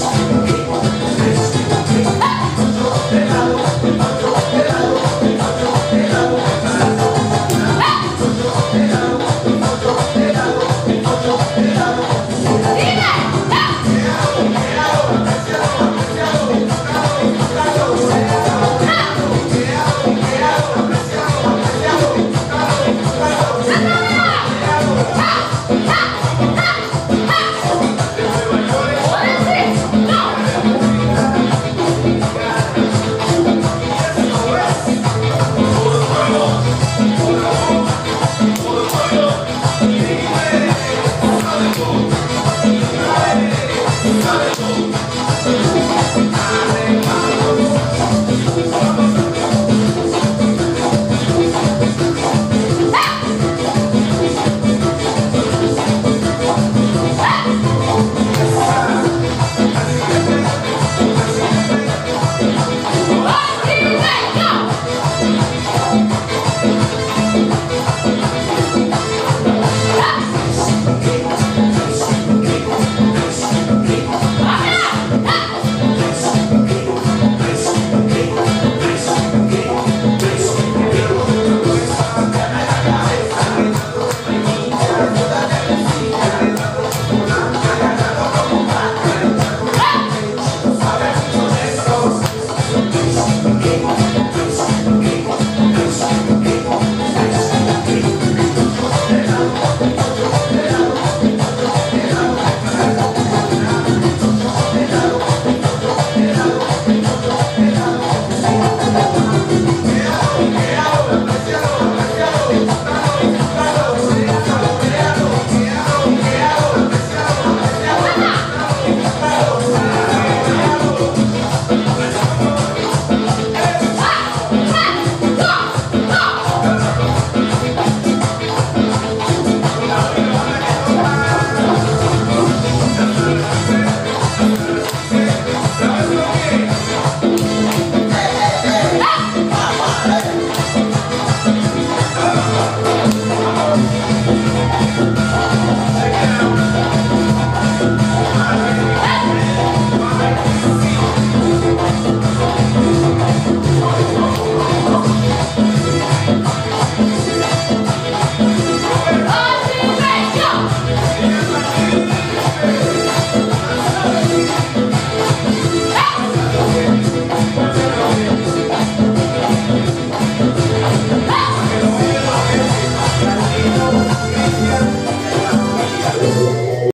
Yes.